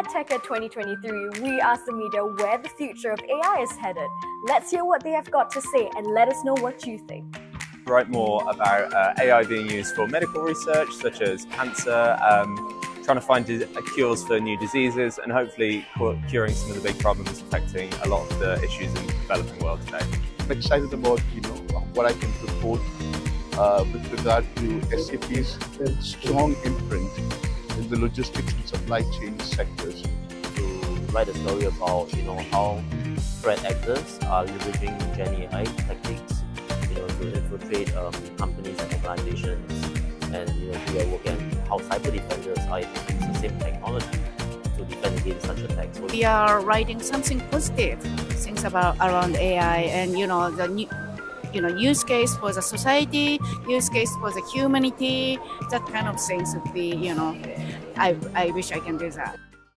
AdTech 2023, we asked the media where the future of AI is headed. Let's hear what they have got to say and let us know what you think. Write more about uh, AI being used for medical research, such as cancer, um, trying to find cures for new diseases, and hopefully curing some of the big problems affecting a lot of the issues in the developing world today. I'm excited about you know what I can propose uh, with regard to SAP's strong imprint in the logistics and supply chain sectors. To write a story about you know how threat actors are leveraging Gen AI techniques, you know, to infiltrate um, companies and organizations, and you know, we are working on how cyber defenders are using the same technology to defend against such attacks. So we are writing something positive, things about around AI, and you know the new you know, use case for the society, use case for the humanity, that kind of things would be, you know, I, I wish I can do that.